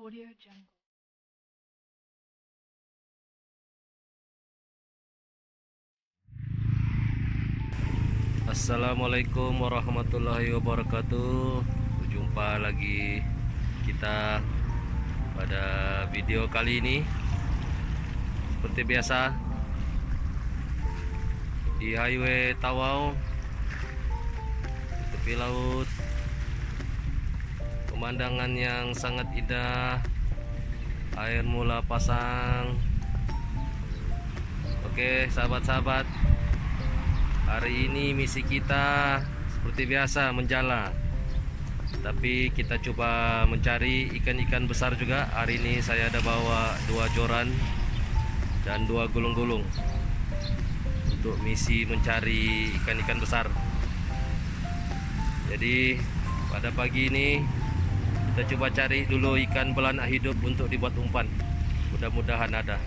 Audio Jungle. Assalamualaikum warahmatullahi wabarakatuh. Jumpa lagi kita pada video kali ini. Seperti biasa Di highway Tawau Tepi laut Pemandangan yang sangat indah Air mula pasang Oke sahabat-sahabat Hari ini misi kita seperti biasa menjala. Tapi kita coba mencari ikan-ikan besar juga. Hari ini saya ada bawa dua joran dan dua gulung-gulung untuk misi mencari ikan-ikan besar. Jadi pada pagi ini kita coba cari dulu ikan belanak hidup untuk dibuat umpan. Mudah-mudahan ada.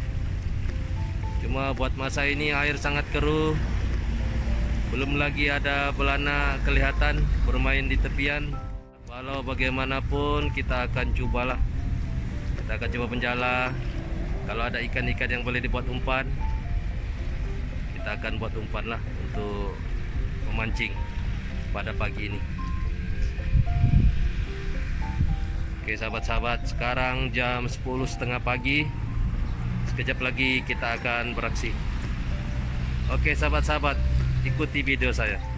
Cuma buat masa ini air sangat keruh. Belum lagi ada belana kelihatan bermain di tepian. Walau bagaimanapun kita akan cobalah kita akan coba penjala kalau ada ikan-ikan yang boleh dibuat umpan kita akan buat umpan lah untuk memancing pada pagi ini oke sahabat-sahabat sekarang jam 10.30 pagi. Sekejap lagi kita akan beraksi. Oke sahabat-sahabat ikuti video saya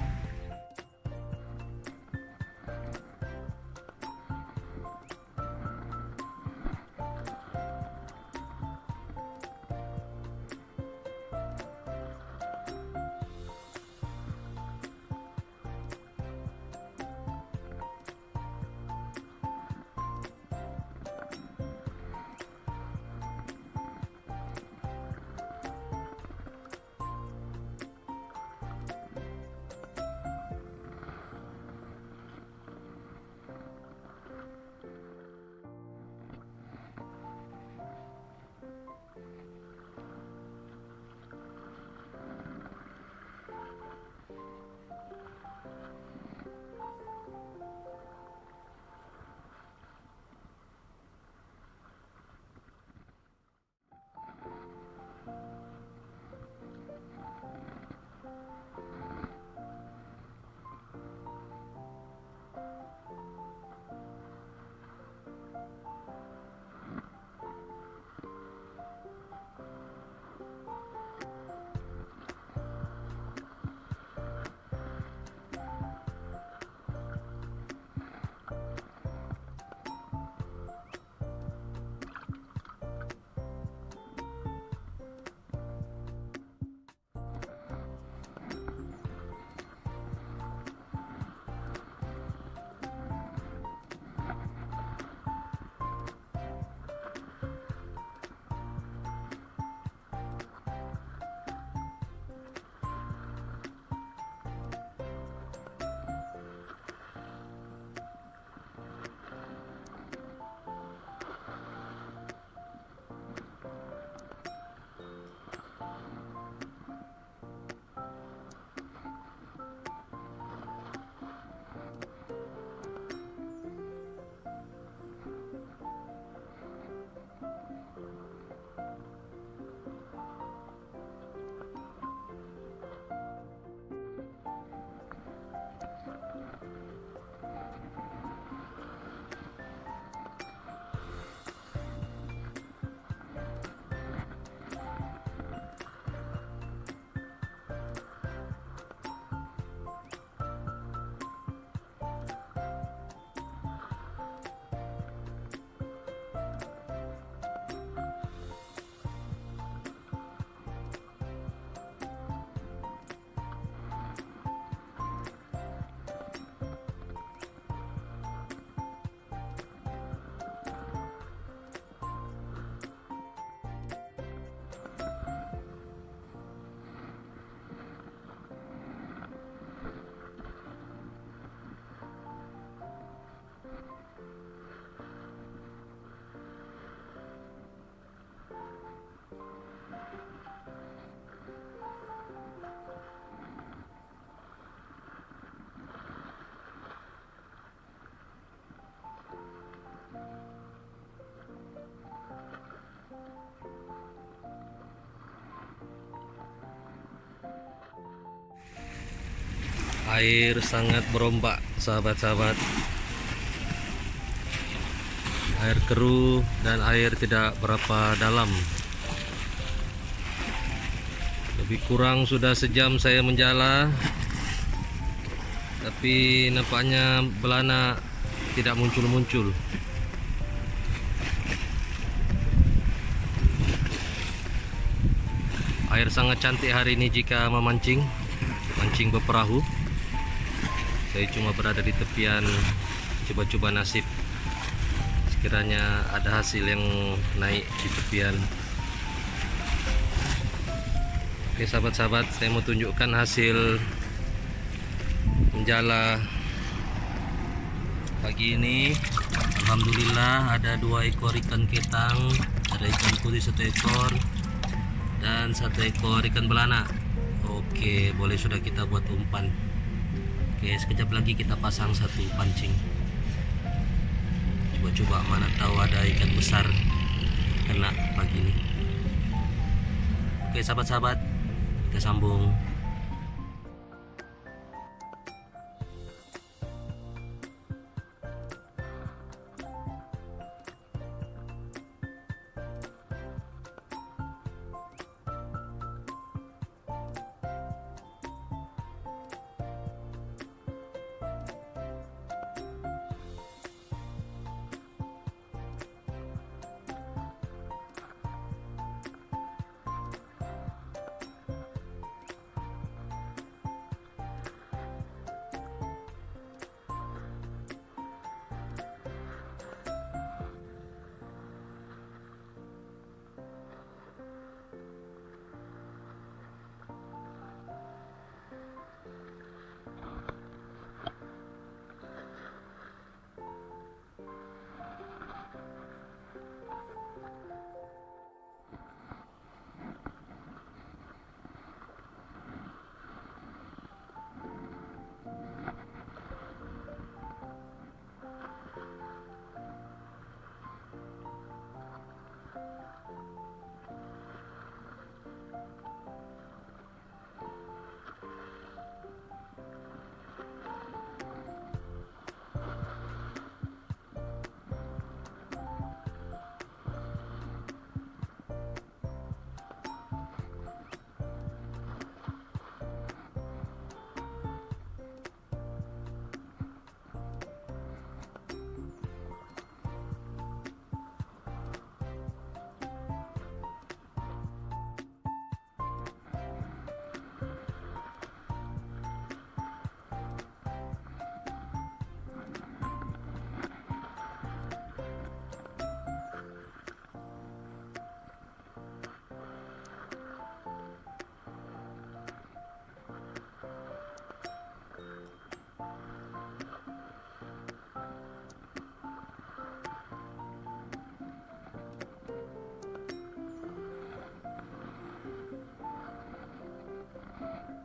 air sangat berombak sahabat-sahabat. Air keruh dan air tidak berapa dalam. Lebih kurang sudah sejam saya menjala tapi nampaknya belana tidak muncul-muncul. Air sangat cantik hari ini jika memancing mancing berperahu saya cuma berada di tepian coba-coba nasib. Sekiranya ada hasil yang naik di tepian. Oke sahabat-sahabat saya mau tunjukkan hasil menjala pagi ini. Alhamdulillah ada dua ekor ikan ketang ada ikan putih satu ekor dan satu ekor ikan belana oke boleh sudah kita buat umpan oke sekejap lagi kita pasang satu pancing. Coba-coba mana tahu ada ikan besar kena pagi ini. Oke sahabat-sahabat kita sambung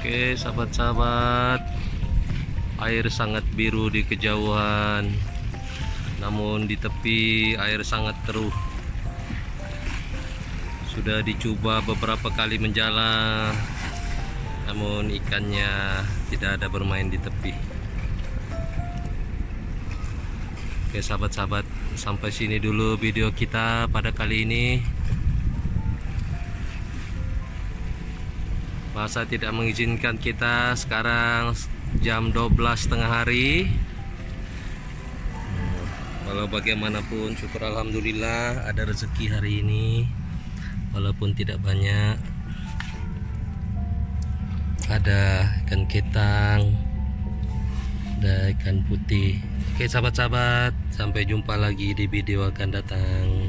Oke sahabat-sahabat. Air sangat biru di kejauhan Namun di tepi air sangat keruh. Sudah dicoba beberapa kali menjala Namun ikannya tidak ada bermain di tepi. Oke sahabat-sahabat Sampai sini dulu video kita pada kali ini masa tidak mengizinkan kita sekarang jam 12 setengah hari? Walau bagaimanapun syukur Alhamdulillah ada rezeki hari ini walaupun tidak banyak. Ada ikan ketang ada ikan putih. Oke sahabat-sahabat sampai jumpa lagi di video akan datang